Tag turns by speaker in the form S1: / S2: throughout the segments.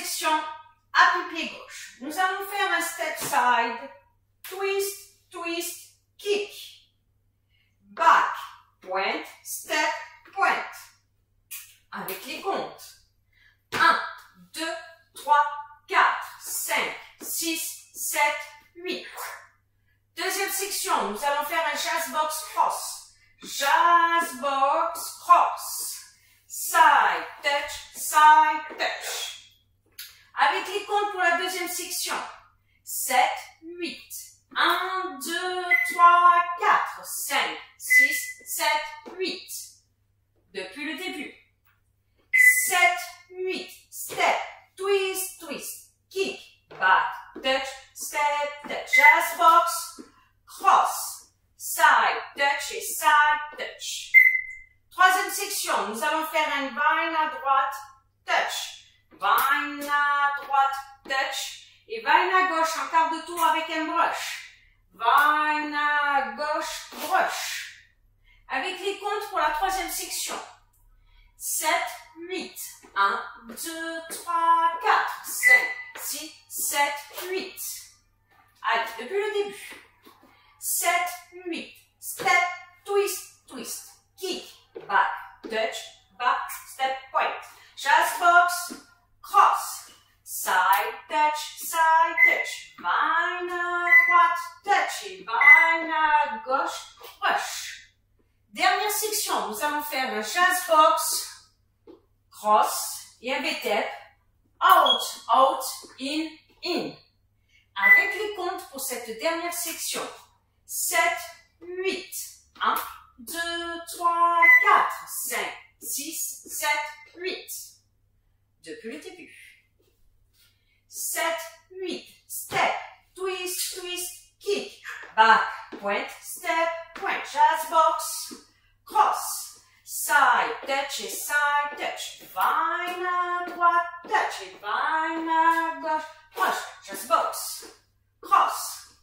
S1: du pied gauche. Nous allons faire un step side, twist, twist, kick. Back, point, step, point. Avec les comptes. 1, 2, 3, 4, 5, 6, 7, 8. Deuxième section, nous allons faire un jazz box cross. Jazz box cross. Side touch, side touch. Avec les comptes pour la deuxième section. 7, 8. 1, 2, 3, 4, 5, 6, 7, 8. Depuis le début. 7, 8. Step, twist, twist, kick, back, touch, step, touch. Jazz box, cross, side, touch et side, touch. Troisième section, nous allons faire un vine à droite, touch. À droite, touch. Et à gauche, un quart de tour avec un brush. À gauche, brush. Avec les comptes pour la troisième section. 7, 8. 1, 2, 3, 4, 5, 6, 7, 8. Allez, depuis le début. 7, 8. Step, twist, twist. Kick, back, touch, back, step, point. Jazz box, cross. Side touch, side touch. Vine à droite, Et vine à gauche, brush. Dernière section, nous allons faire un jazz box, cross et un V-tap, out, out, in, in. Avec les comptes pour cette dernière section. 7, 8, 1, 2, 3, 4, 5, 6, 7, 8. Depuis le début. 7, 8, back, point, step, point, jazz box, cross, side, touch side, touch, vine à droite, touch vine à gauche, push, jazz box, cross,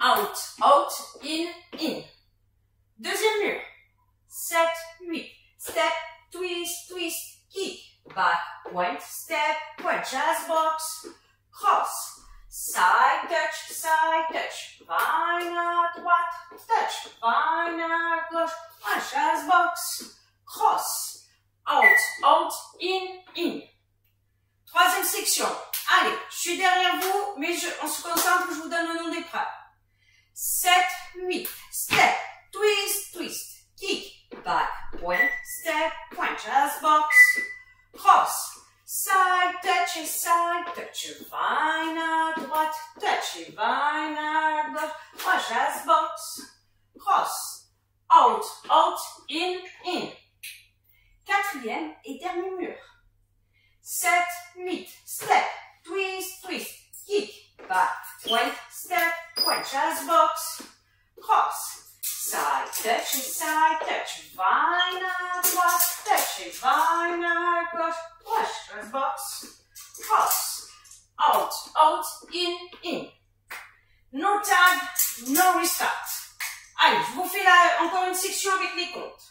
S1: out, out, in, in. Deuxième mur. 7, 8. Step, twist, twist, kick. Back, point, step, point, jazz box, cross. Side touch, side touch. Vine à droite, touch. Vine à gauche, point, jazz box, cross. Out, out, in, in. Troisième section. Allez, je suis derrière vous, mais je, on se concentre, je vous donne le nom des pas. 7, 8. Step, twist, twist, kick, back, point, step, point, jazz box, cross, side touch et side touch, vine à droite, touch et vine à gauche, point, jazz box, cross, out, out, in. Quatrième et dernier mur. 7, 8, step, twist, twist, kick, back, point, step, point, jazz box, cross, side touch side touch, vine à touch vine à gauche, push, box, cross, out, out, in, in. No tag, no restart. Allez, je vous fais encore une section avec les comptes.